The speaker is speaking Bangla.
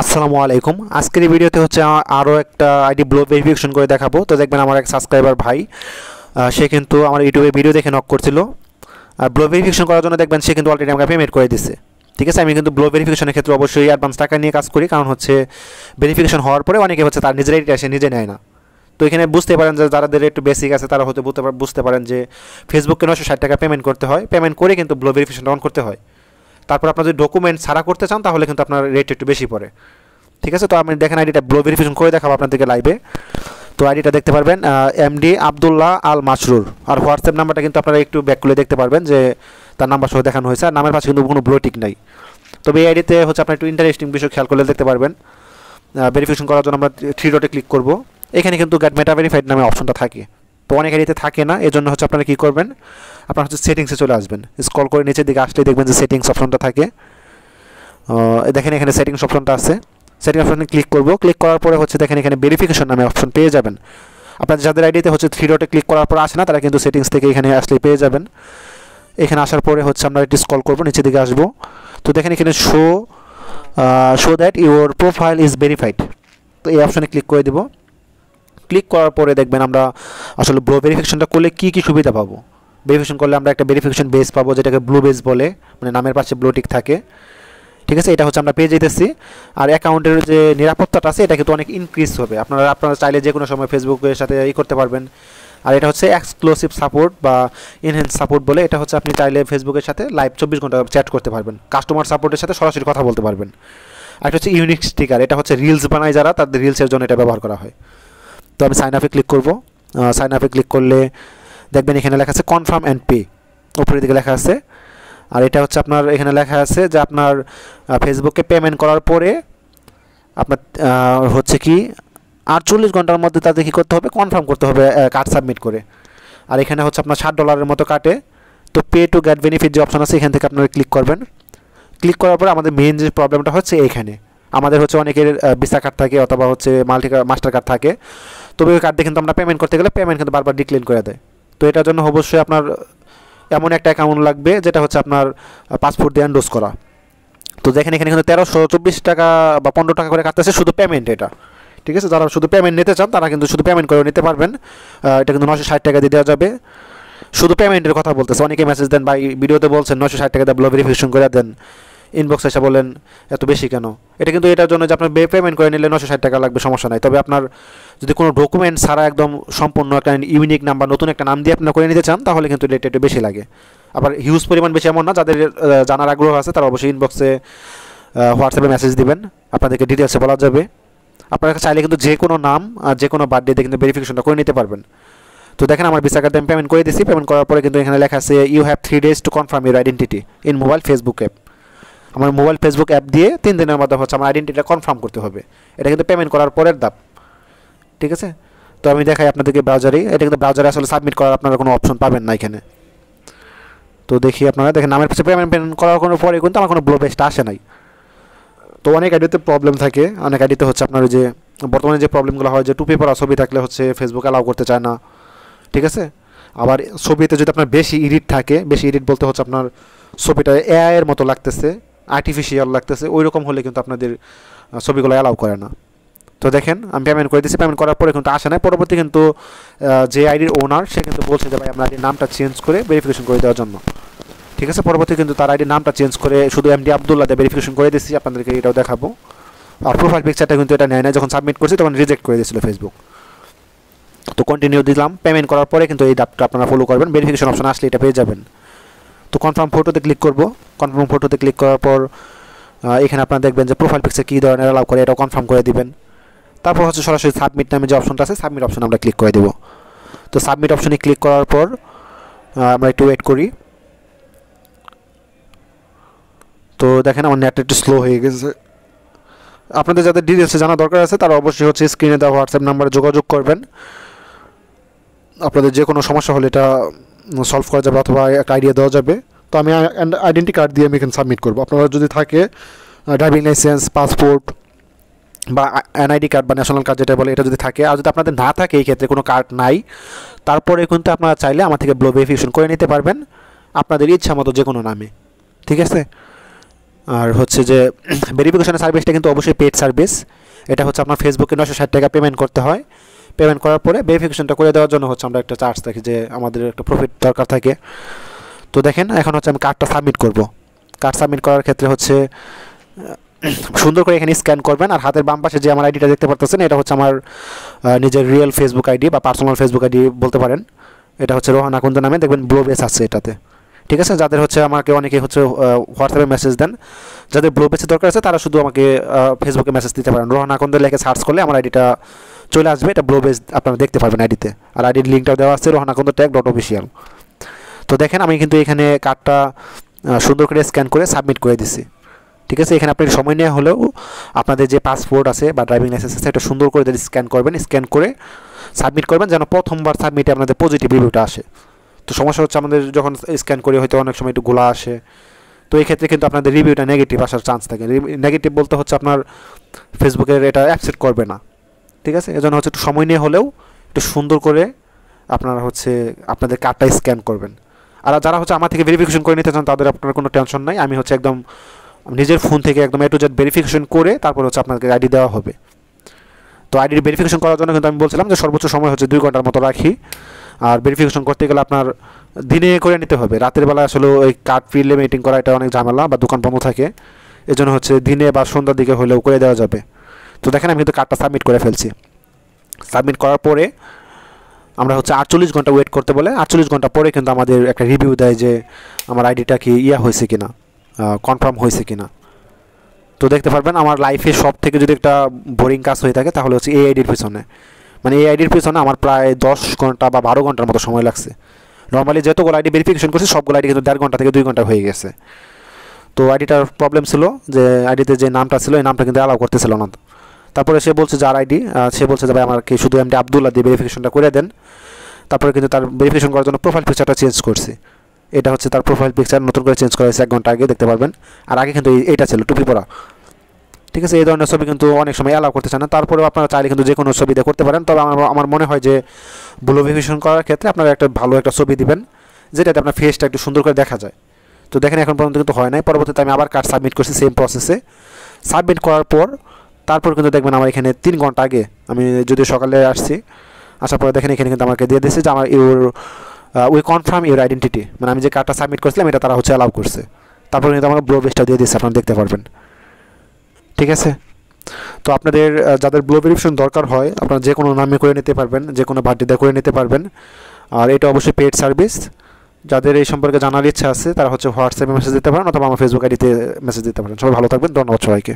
আসসালামু আলাইকুম। আজকের এই ভিডিওতে হচ্ছে আরও একটা আইডি ব্লো ভেরিফিকেশন করে দেখাবো। তো দেখবেন আমার এক সাবস্ক্রাইবার ভাই সে কিন্তু আমার ইউটিউবে ভিডিও দেখে নক করছিল। আর ব্লো ভেরিফিকেশন করার জন্য দেখবেন সে কিন্তু অলরেডি আমাকে পেমেন্ট করে দিচ্ছে ঠিক আছে? আমি কিন্তু ব্লো ভেরিফিকেশনের ক্ষেত্রে অবশ্যই অ্যাডভান্স টাকা নিয়ে কাজ করি। কারণ হচ্ছে ভেরিফিকেশন হওয়ার পরে অনেকে হচ্ছে তার নিজের আইডিটা সে নিজে নেয় না। তো এখানে বুঝতে পারেন যে যাদের একটু বেসিক আছে, তারা হয়তো বুঝতে পার- বুঝতে পারেন যে ফেসবুককে নশো ষাট টাকা পেমেন্ট করতে হয়? পেমেন্ট করে কিন্তু ব্লো ভেরিফিকেশনটা অন করতে হয়। তারপর আপনার যদি ডকুমেন্ট ছাড়া করতে চান, তাহলে কিন্তু আপনার রেট একটু বেশি পড়ে। ঠিক আছে? তো আমি দেখেন আইডিটা ব্লো ভেরিফিকেশন করে দেখাবো আপনাদেরকে লাইভে তো আইডিটা দেখতে পারবেন এমডি আবদুল্লাহ আল মাসরুর আর হোয়াটসঅ্যাপ নাম্বারটা কিন্তু আপনারা একটু ব্যাক করে দেখতে পারবেন যে তার নাম্বার সহ দেখানো হয়েছে। আর নামের পাশে কিন্তু কোনো ব্লো টিক নাই। তবে এই আইডিতে হচ্ছে আপনার একটু ইন্টারেস্টিং বিষয় খেয়াল করলে দেখতে পারবেন। ভেরিফিকেশন করার জন্য আমরা থ্রি ডটে ক্লিক করব। এখানে কিন্তু গেট মেটা ভেরিফাইড নামে অপশনটা থাকে। তো অনেক আইডিতে থাকে না, এজন্য হচ্ছে আপনারা কী করবেন? আপনারা হচ্ছে সেটিংসে চলে আসবেন। স্কল করে নিচের দিকে আসলে দেখবেন যে সেটিংস অপশনটা থাকে। দেখেন এখানে সেটিংস অপশনটা আছে। সেটিং অপশনে ক্লিক করব। ক্লিক করার পরে হচ্ছে দেখেন এখানে ভেরিফিকেশন নামে অপশন পেয়ে যাবেন। আপনার যাদের আইডিতে হচ্ছে থ্রি ডটে ক্লিক করার পর আসে না, তারা কিন্তু সেটিংস থেকে এখানে আসলে পেয়ে যাবেন। এখানে আসার পরে হচ্ছে আমরা এটি স্কল করব, নিচের দিকে আসব। তো দেখেন এখানে show show that your profile is verified তো এই অপশনে ক্লিক করে দেবো। ক্লিক করার পরে দেখবেন আমরা আসলে ব্লো ভেরিফিকেশনটা করলে কী কী সুবিধা পাবো? ভেরিফিকেশন করলে আমরা একটা ভেরিফিকেশন বেস পাবো যেটাকে ব্লু বেস বলে মানে নামের পাশে ব্লু টিক থাকে। ঠিক আছে? এটা হচ্ছে আমরা পেয়ে যেতেছি আর অ্যাকাউন্টের যে নিরাপত্তাটা আছে, এটা কিন্তু অনেক ইনক্রিজ হবে। আপনারা আপনারা চাইলে যে কোনো সময় ফেসবুকের সাথে ই করতে পারবেন। আর এটা হচ্ছে এক্সক্লুসিভ সাপোর্ট বা ইনহ্যান্স সাপোর্ট বলে। এটা হচ্ছে আপনি চাইলে ফেসবুকের সাথে লাইভ চব্বিশ ঘণ্টা চ্যাট করতে পারবেন। কাস্টমার সাপোর্টের সাথে সরাসরি কথা বলতে পারবেন। আর এটা হচ্ছে ইউনিক স্টিকার এটা হচ্ছে রিলস বানায় যারা, তাদের রিলসের জন্য এটা ব্যবহার করা হয়। তো আমি সাইন আপে ক্লিক করব। সাইন আপে ক্লিক করলে দেখবেন এখানে লেখা আছে কনফার্ম অ্যান্ড পে উপরের দিকে লেখা আছে। আর এটা হচ্ছে আপনার, এখানে লেখা আছে যে আপনার ফেসবুকে পেমেন্ট করার পরে আপনার হচ্ছে কি, আটচল্লিশ ঘণ্টার মধ্যে তাদের কী করতে হবে? কনফার্ম করতে হবে কার্ড সাবমিট করে। আর এখানে হচ্ছে আপনার ষাট ডলারের মতো কাটে। তো পে টু গেট বেনিফিট যে অপশন আছে, এখান থেকে আপনারা ক্লিক করবেন। ক্লিক করার পরে আমাদের মেন যে প্রবলেমটা হচ্ছে এইখানে। আমাদের হচ্ছে অনেকের ভিসা কার্ড থাকে অথবা হচ্ছে মাল্টি মাস্টার কার্ড থাকে। তবে ওই কার্ড কিন্তু আমরা পেমেন্ট করতে গেলে পেমেন্ট কিন্তু বারবার ডিক্লেন করে দেয়। তো এটার জন্য অবশ্যই আপনার এমন একটা অ্যাকাউন্ট লাগবে যেটা হচ্ছে আপনার পাসপোর্ট দিয়ে এন্ডোজ করা। তো দেখেন এখানে কিন্তু তেরোশো চব্বিশ টাকা বা পনেরো টাকা করে কাটতেছে শুধু পেমেন্ট এটা। ঠিক আছে? যারা শুধু পেমেন্ট নিতে চান, তারা কিন্তু শুধু পেমেন্ট করে নিতে পারবেন। এটা কিন্তু নশো ষাট টাকা দিয়ে দেওয়া যাবে। শুধু পেমেন্টের কথা বলতেছে। অনেকে মেসেজ দেন বা ভিডিওতে বলছেন নশো ষাট টাকা দিয়ে ব্লো ভেরিফিকেশন করে দেন। ইনবক্সে এসে বলেন, এত বেশি কেন? এটা কিন্তু এটার জন্য যে আপনার বে পেমেন্ট করে নিলে নশো ষাট টাকা লাগবে, সমস্যা নাই। তবে আপনার যদি কোনো ডকুমেন্ট ছাড়া একদম সম্পূর্ণ একটা ইউনিক নাম্বার নতুন একটা নাম দিয়ে আপনার করে নিতে চান, তাহলে কিন্তু রেট একটু বেশি লাগে। আবার হিউজ পরিমাণ বেশি এমন না, যাদের জানার আগ্রহ আছে, তারা অবশ্যই ইনবক্সে হোয়াটসঅ্যাপে মেসেজ দিবেন। আপনাদেরকে ডিটেলসে বলা যাবে। আপনারা চাইলে কিন্তু যে কোনো নাম আর যে কোনো বার্থডেতে কিন্তু ভেরিফিকেশনটা করে নিতে পারবেন। তো দেখেন, আমার ভিসা কার্ডে আমি পেমেন্ট করে দিয়েছি পেমেন্ট করার পরে কিন্তু এখানে লেখা আছে you have three days to confirm your identity in mobile Facebook app আমার মোবাইল ফেসবুক অ্যাপ দিয়ে তিন দিনের মধ্যে হচ্ছে আমার আইডেন্টিটা কনফার্ম করতে হবে। এটা কিন্তু পেমেন্ট করার পরের ধাপ। ঠিক আছে? তো আমি দেখাই আপনাদেরকে ব্রাউজারে এটা কিন্তু ব্রাউজারে আসলে সাবমিট করার আপনারা কোনো অপশন পাবেন না এখানে। তো দেখি আপনারা। দেখেন, নামের পিছনে পেমেন্ট পেমেন্ট করার কোনো পরে কিন্তু আমার কোনো ব্লো বেস্ট আসে নাই। তো অনেক আইডিতে প্রবলেম থাকে। অনেক আইডিতে হচ্ছে আপনার যে বর্তমানে যে প্রবলেমগুলো হয়, যে টু পেপার ছবি থাকলে হচ্ছে ফেসবুক অ্যালাউ করতে চায় না। ঠিক আছে? আবার ছবিতে যদি আপনার বেশি এডিট থাকে, বেশি এডিট বলতে হচ্ছে আপনার ছবিটা এআই এর মতো লাগতেছে। আর্টিফিশিয়াল লাগতেছে ওই রকম হলে কিন্তু আপনাদের ছবিগুলো অ্যালাউ করে না। তো দেখেন, আমি পেমেন্ট করে দিচ্ছি পেমেন্ট করার পরে কিন্তু আসে না পরবর্তী কিন্তু যে আইডির ওনার সে কিন্তু বলছে যে, ভাই, আমরা আইডির নামটা চেঞ্জ করে ভেরিফিকেশন করে দেওয়ার জন্য। ঠিক আছে? পরবর্তী কিন্তু তার আইডির নামটা চেঞ্জ করে, শুধু এমডি আবদুল্লাহ ভেরিফিকেশন করে দিচ্ছি আপনাদেরকে এটাও দেখাবো। আর প্রোফাইল পিকচারটা কিন্তু এটা নেয় না যখন সাবমিট করছি তখন রিজেক্ট করে দিয়েছিল ফেসবুক তো কন্টিনিউ দিলাম পেমেন্ট করার পরে কিন্তু এই ডাপটা আপনারা ফলো করবেন ভেরিফিকেশন অপশন আসলে এটা পেয়ে যাবেন। তো কনফার্ম ফটোতে ক্লিক করব। কনফার্ম ফটোতে ক্লিক করার পর এখানে আপনারা দেখবেন যে প্রোফাইল পিকচার কী ধরনের অ্যালাউ করে এটা কনফার্ম করে দিবেন। তারপর হচ্ছে সরাসরি সাবমিট নামে যে অপশনটা আছে সাবমিট অপশন আমরা ক্লিক করে দেব। তো সাবমিট অপশনে ক্লিক করার পর আমরা একটু ওয়েট করি। তো দেখেন আমার নেটটা একটু স্লো হয়ে গেছে। আপনাদের যাদের ডিটেলসে জানা দরকার আছে, তারা অবশ্যই হচ্ছে স্ক্রিনে দেওয়া হোয়াটসঅ্যাপ নাম্বারে যোগাযোগ করবেন। আপনাদের যে কোনো সমস্যা হলে এটা সলভ করা যাবে অথবা একটা আইডিয়া দেওয়া যাবে। তো আমি আইডেন্টি কার্ড দিয়ে আমি এখানে সাবমিট করব। আপনারা যদি থাকে ড্রাইভিং লাইসেন্স পাসপোর্ট বা এনআইডি কার্ড বা ন্যাশনাল কার্ড যেটা বলে, এটা যদি থাকে। আর যদি আপনাদের না থাকে, এই ক্ষেত্রে কোনো কার্ড নাই। তারপরে কিন্তু আপনারা চাইলে আমার থেকে ব্লো ভেরিফিকেশন করে নিতে পারবেন, আপনাদের ইচ্ছা মতো যে কোনো নামে। ঠিক আছে? আর হচ্ছে যে ভেরিফিকেশনের সার্ভিসটা কিন্তু অবশ্যই পেড সার্ভিস এটা হচ্ছে আপনার ফেসবুকে নশো ষাট টাকা পেমেন্ট করতে হয়। পেমেন্ট করার পরে ভেরিফিকেশনটা করে দেওয়ার জন্য হচ্ছে আমরা একটা চার্জ থাকি যে আমাদের একটা প্রফিট দরকার থাকে। তো দেখেন, এখন হচ্ছে আমি কার্ডটা সাবমিট করব। কার্ড সাবমিট করার ক্ষেত্রে হচ্ছে সুন্দর করে এখানে স্ক্যান করবেন আর হাতের বাম পাশে যে আমার আইডিটা দেখতে পারতেছেন, এটা হচ্ছে আমার নিজের রিয়েল ফেসবুক আইডি বা পার্সোনাল ফেসবুক আইডি বলতে পারেন। এটা হচ্ছে রোহান আকুন্দ নামে, দেখবেন ব্লো বেস আছে এটাতে। ঠিক আছে? যাদের হচ্ছে আমাকে অনেকে হচ্ছে হোয়াটসঅ্যাপে মেসেজ দেন। যাদের ব্লো বেসের দরকার আছে, তারা শুধু আমাকে ফেসবুকে মেসেজ দিতে পারেন। রোহান আকুন্দ লেখে সার্চ করলে আমার আইডিটা চলে আসবে। এটা ব্লো বেস আপনারা দেখতে পারবেন আইডিতে আর আইডির লিঙ্কটাও দেওয়া আছে, Rohan Akund tag dot official তো দেখেন, আমি কিন্তু এখানে কার্ডটা সুন্দর করে স্ক্যান করে সাবমিট করে দিছি। ঠিক আছে? এখানে আপনি সময় নেওয়া হলেও আপনাদের যে পাসপোর্ট আছে বা ড্রাইভিং লাইসেন্স আছে, এটা সুন্দর করে স্ক্যান করবেন স্ক্যান করে সাবমিট করবেন, যেন প্রথমবার সাবমিটে আপনাদের পজিটিভ রিভিউটা আসে। তো সমস্যা হচ্ছে আমাদের যখন স্ক্যান করি হয়তো অনেক সময় একটু গোলা আসে। তো এই ক্ষেত্রে কিন্তু আপনাদের রিভিউটা নেগেটিভ আসার চান্স থাকে। নেগেটিভ বলতে হচ্ছে আপনার ফেসবুকের এটা অ্যাকসেপ্ট করবে না। ঠিক আছে? এজন্য হচ্ছে একটু সময় নিয়ে হলেও একটু সুন্দর করে আপনারা হচ্ছে আপনাদের কার্ডটা স্ক্যান করবেন। আর যারা হচ্ছে আমার থেকে ভেরিফিকেশন করে নিতে চান, তাদের আপনার কোনো টেনশন নাই। আমি হচ্ছে একদম নিজের ফোন থেকে একদম এ টু জেড ভেরিফিকেশন করে তারপর হচ্ছে আপনাকে আইডি দেওয়া হবে। তো আইডির ভেরিফিকেশন করার জন্য কিন্তু আমি বলছিলাম যে সর্বোচ্চ সময় হচ্ছে দুই ঘণ্টার মতো রাখি। আর ভেরিফিকেশন করতে গেলে আপনার দিনে করে নিতে হবে। রাতের বেলা আসলে ওই কার্ড ফিল্ডে মিটিং করা এটা অনেক ঝামেলা বা দোকান বন্ধ থাকে। এজন্য হচ্ছে দিনে বা সন্ধ্যার দিকে হলেও করে দেওয়া যাবে। তো দেখেন আমি কিন্তু কার্ডটা সাবমিট করে ফেলছি। সাবমিট করার পরে আমরা হচ্ছে আটচল্লিশ ঘণ্টা ওয়েট করতে বলে, আটচল্লিশ ঘণ্টা পরে কিন্তু আমাদের একটা রিভিউ দেয় যে আমার আইডিটা কি ইয়া হয়েছে কিনা কনফার্ম হয়েছে কি না তো দেখতে পারবেন আমার লাইফে সব থেকে যদি একটা বোরিং কাজ হয়ে থাকে তাহলে হচ্ছে এই আইডির পিছনে। মানে এই আইডির পিছনে আমার প্রায় দশ ঘণ্টা বা বারো ঘণ্টার মতো সময় লাগছে। নর্মালি যতগুলো আইডি ভেরিফিকেশন করছি, সবগুলো আইডি কিন্তু দেড় ঘণ্টা থেকে দুই ঘণ্টা হয়ে গেছে। তো আইডিটার প্রবলেম ছিল যে আইডিতে যে নামটা ছিল, এই নামটা কিন্তু অ্যালাউ করতেছিল না। তারপরে সে বলছে যার আইডি? সে বলছে যে, ভাই, আমাকে শুধু এমডি আবদুল্লাহ দিয়ে ভেরিফিকেশনটা করে দেন। তারপরে কিন্তু তার ভেরিফিকেশন করার জন্য প্রোফাইল পিকচারটা চেঞ্জ করছি। এটা হচ্ছে তার প্রোফাইল পিকচার নতুন করে চেঞ্জ করা হয়েছে এক ঘণ্টা আগে, দেখতে পারবেন। আর আগে কিন্তু এইটা ছিল টুপি পরা। ঠিক আছে, এই ধরনের ছবি কিন্তু অনেক সময় অ্যালাউ করতে চান না। তারপরেও আপনারা চাইলে কিন্তু যে কোনো ছবি দিয়ে করতে পারেন। তবে আমার আমার মনে হয় যে ব্লু ভিভিশন করার ক্ষেত্রে আপনারা একটা ভালো একটা ছবি দিবেন, যেটাতে আপনার ফেসটা একটু সুন্দর করে দেখা যায়। তো দেখেন, এখন পর্যন্ত কিন্তু হয় নাই। পরবর্তীতে আমি আবার কার্ড সাবমিট করছি সেম প্রসেসে সাবমিট করার পর, তারপর কিন্তু দেখবেন আমার এখানে তিন ঘণ্টা আগে আমি যদি সকালে আসছি, আসার পরে দেখেন এখানে কিন্তু আমাকে দিয়ে দিয়েছে যে আমার your we confirm your identity মানে আমি যে কার্ডটা সাবমিট করছিলাম, এটা তারা হচ্ছে অ্যালাউ করছে। তারপর কিন্তু আমাকে ব্লো বেসটা দিয়ে দিচ্ছে আপনারা দেখতে পারবেন। ঠিক আছে? তো আপনাদের যাদের ব্লু ভেরিফিকেশন দরকার হয়, আপনারা যে কোনো নামে করে নিতে পারবেন, যে কোনো বার্থডে করে নিতে পারবেন। আর এটা অবশ্যই পেড সার্ভিস যাদের এই সম্পর্কে জানার ইচ্ছা আছে, তারা হচ্ছে হোয়াটসঅ্যাপে মেসেজ দিতে পারেন, অথবা আমার ফেসবুক আইডিতে মেসেজ দিতে পারেন। সবাই ভালো থাকবেন, ধন্যবাদ সবাইকে।